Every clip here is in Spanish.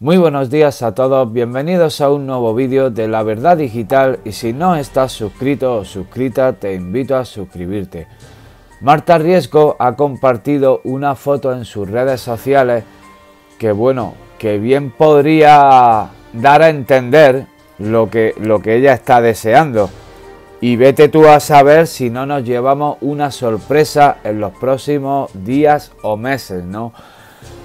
Muy buenos días a todos, bienvenidos a un nuevo vídeo de La Verdad Digital y si no estás suscrito o suscrita te invito a suscribirte. Marta Riesco ha compartido una foto en sus redes sociales que bueno, que bien podría dar a entender lo que, lo que ella está deseando. Y vete tú a saber si no nos llevamos una sorpresa en los próximos días o meses, ¿no?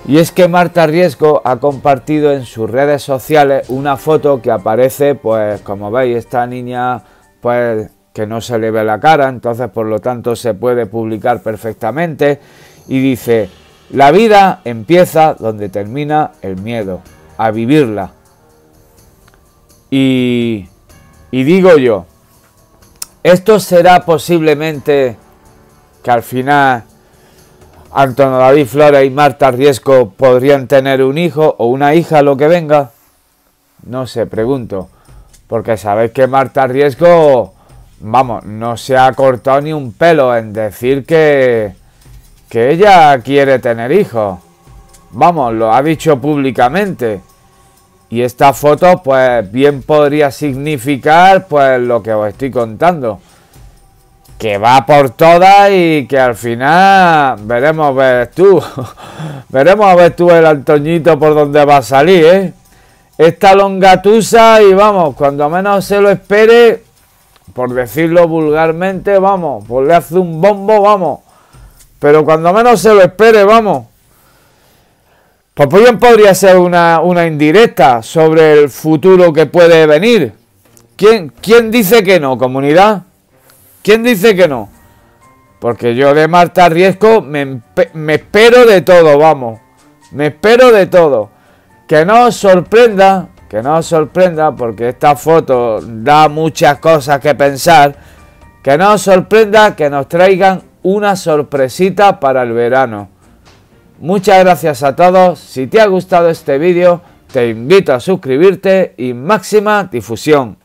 Y es que Marta Riesco ha compartido en sus redes sociales una foto que aparece, pues como veis, esta niña, pues que no se le ve la cara, entonces por lo tanto se puede publicar perfectamente. Y dice, la vida empieza donde termina el miedo, a vivirla. Y, y digo yo, esto será posiblemente que al final Antonio David Flores y Marta Riesco podrían tener un hijo o una hija, lo que venga. No sé, pregunto. Porque sabéis que Marta Riesco, vamos, no se ha cortado ni un pelo en decir que, que ella quiere tener hijos. Vamos, lo ha dicho públicamente. Y esta foto, pues bien podría significar, pues lo que os estoy contando que va por todas y que al final veremos ver tú. veremos a ver tú el Antoñito por dónde va a salir, ¿eh? Esta longatusa y vamos, cuando menos se lo espere, por decirlo vulgarmente, vamos, pues le hace un bombo, vamos. Pero cuando menos se lo espere, vamos. Pues bien podría ser una, una indirecta sobre el futuro que puede venir. ¿Quién, ¿Quién dice que no, comunidad? ¿Quién dice que no? Porque yo de Marta Riesco me, espero de todo, vamos. Me espero de todo. Que no os sorprenda, que no os sorprenda, porque esta foto da muchas cosas que pensar. Que no os sorprenda que nos traigan una sorpresita para el verano. Muchas gracias a todos. Si te ha gustado este vídeo, te invito a suscribirte y máxima difusión.